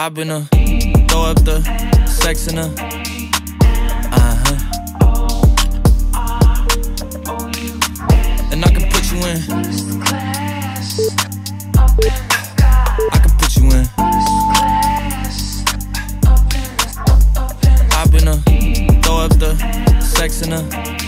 I've been a throw up the sex in a uh huh. And I can put you in. I can put you in. I've been a throw up the sex in a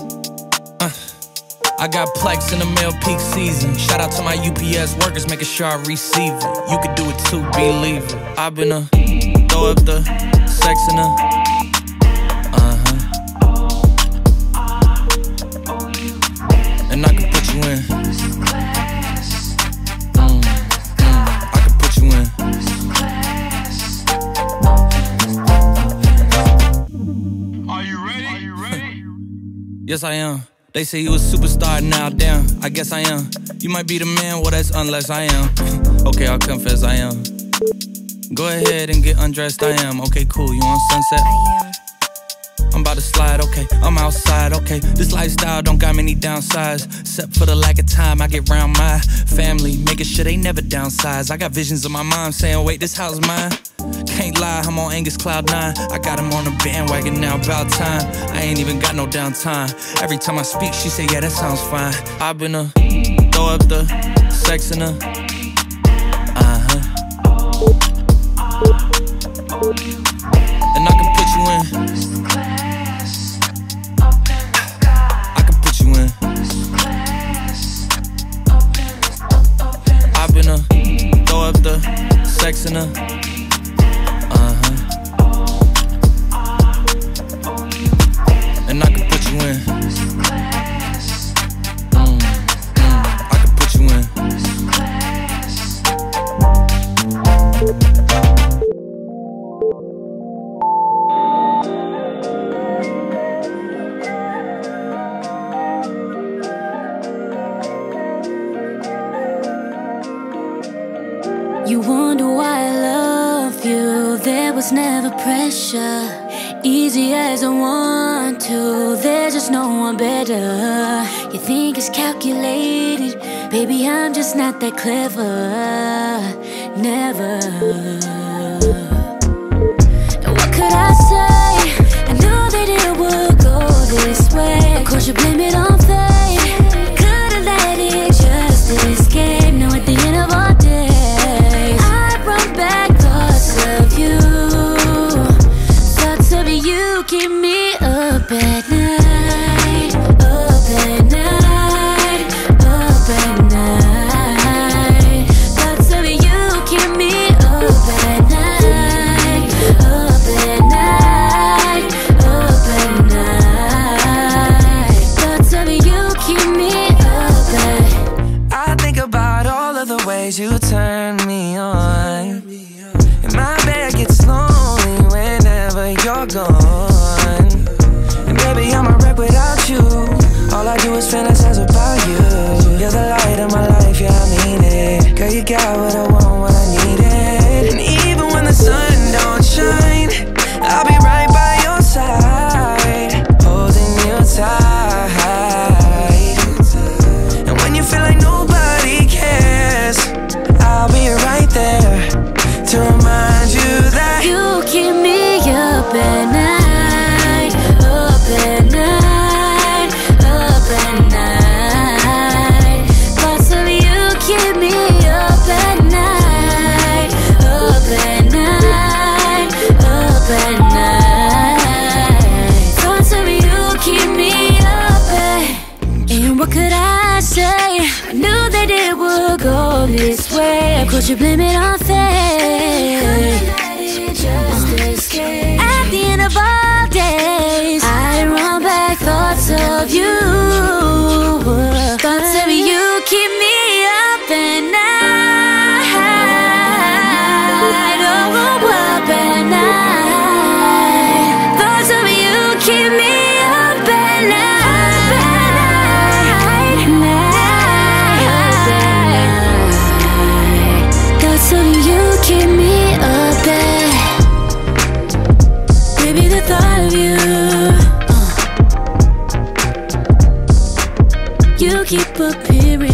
I got plex in the mail peak season. Shout out to my UPS workers, making sure I receive it. You could do it too, believe it. I've been a throw up the sex in a uh huh. And I can put you in. I can put you in. Are you ready? Are you ready? Yes, I am. They say you a superstar now, damn. I guess I am. You might be the man, well, that's unless I am. okay, I'll confess I am. Go ahead and get undressed, I am. Okay, cool. You on sunset? I am. I'm about to slide, okay. I'm outside, okay. This lifestyle don't got many downsides. Except for the lack of time I get round my family, making sure they never downsize. I got visions of my mom saying, wait, this house is mine. Can't lie, I'm on Angus Cloud 9. I got him on the bandwagon now, about time. I ain't even got no downtime. Every time I speak, she say, yeah, that sounds fine. I've been a throw up the sex in a uh huh. Sex love you. There was never pressure. Easy as I want to. There's just no one better. You think it's calculated. Baby, I'm just not that clever. Never. What could I say? I knew that it would go this way. Of course, you blame it on fate. ways you turn me on. And my bed gets lonely whenever you're gone. And baby, I'm a wreck without you. All I do is fantasize about you. You're the light of my life, yeah, I mean it. Girl, you got what I keep me up at night. Oh, oh, oh, up at night. Thoughts of you keep me up at night. Night. Thoughts of you keep me up at Baby, the thought of you. Uh. You keep appearing.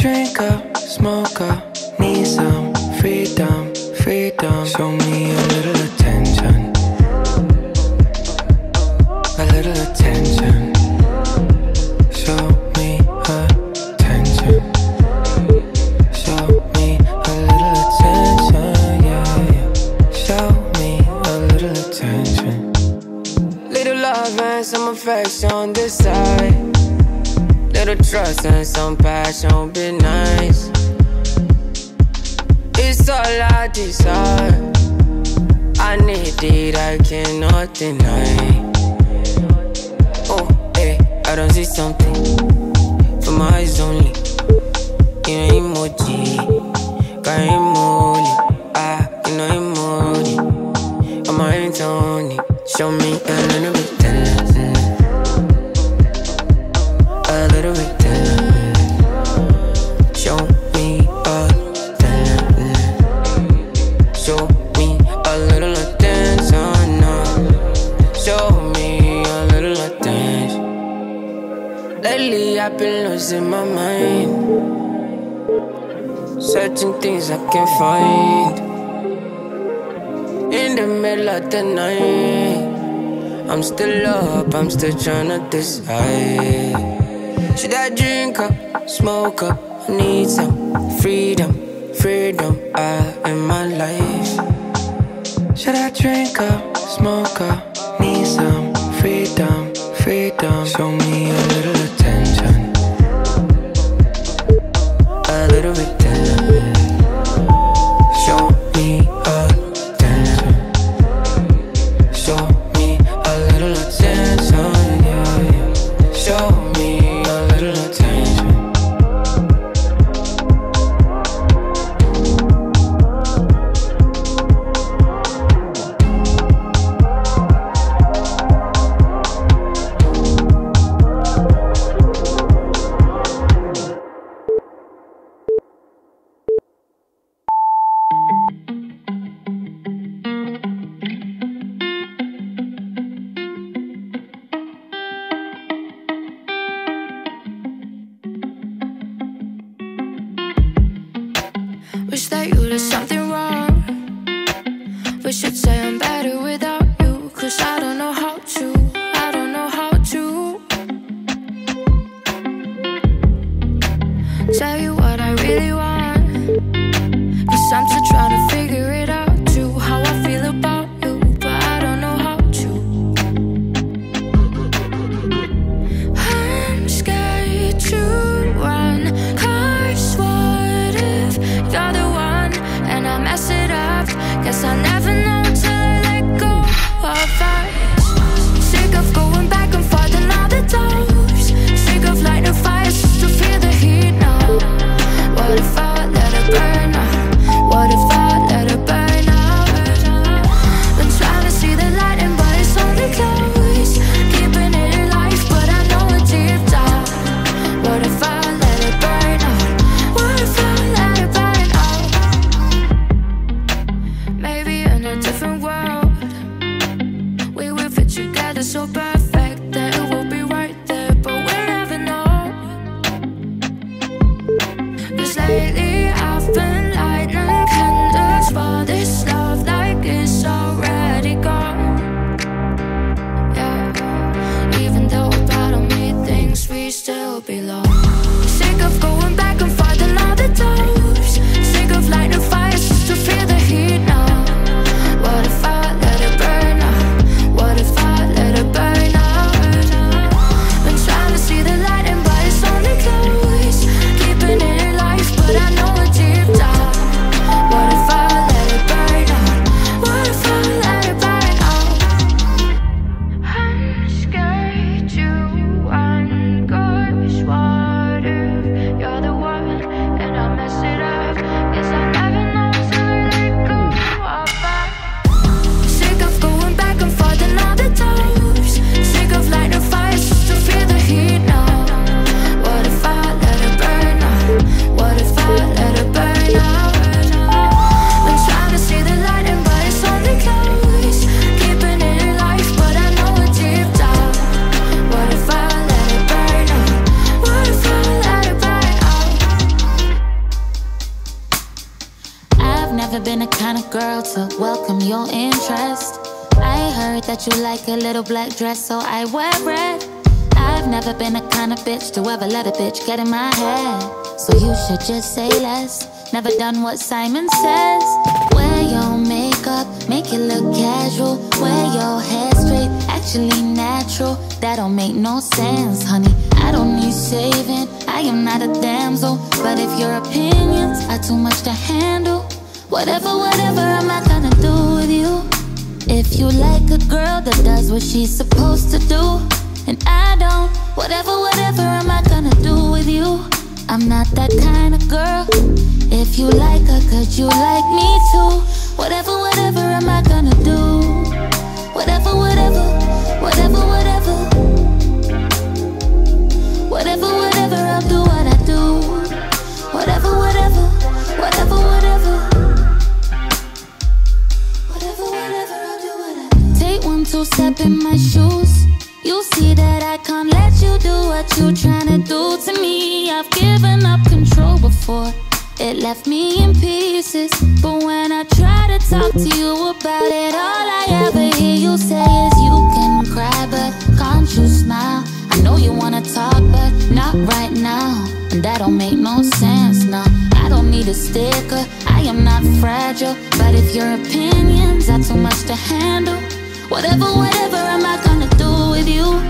Drink up, smoke up, need some freedom, freedom? Show me a little attention, a little attention. Show me attention. Show me a little attention, yeah. Show me a little attention. Little love and some affection on this side. Little trust and some passion be nice. It's all I desire. I need it, I cannot deny. Oh, hey, I don't see something for my eyes only. You know emoji, got emoji, ah, you know emoji. I'm a ringtone, show me Searching things I can't find. In the middle of the night, I'm still up, I'm still trying to decide. Should I drink up, smoke up? I need some freedom, freedom uh, in my life. Should I drink up, smoke up? Need some freedom, freedom. Show me Did something wrong. We should say to welcome your interest. I heard that you like a little black dress, so I wear red. I've never been the kind of bitch to ever let a bitch get in my head. So you should just say less. Never done what Simon says. Wear your makeup, make it look casual. Wear your hair straight, actually natural. That don't make no sense, honey. I don't need saving. I am not a damsel. But if your opinions are too much to handle, whatever, whatever am you like a girl that does what she's supposed to do, and I don't, whatever, whatever am I gonna do with you? I'm not that kind of girl. If you like her, could you like me too? Whatever, whatever am I gonna do? Whatever, whatever, whatever, whatever. Whatever, whatever, I'll do what I do. It left me in pieces. But when I try to talk to you about it, all I ever hear you say is you can cry, but can't you smile? I know you wanna talk, but not right now. And that don't make no sense, no. I don't need a sticker, I am not fragile. But if your opinions are too much to handle, whatever, whatever am I gonna do with you?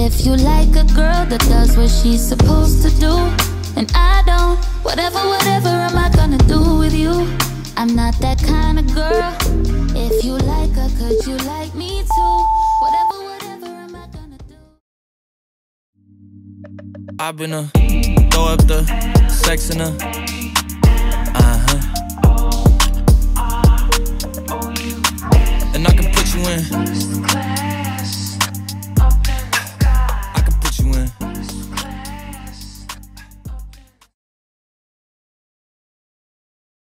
If you like a girl that does what she's supposed to do, and I don't, whatever, whatever am I gonna do with you? I'm not that kind of girl. If you like her, could you like me too? Whatever, whatever am I gonna do? I've been a throw up the sex in her.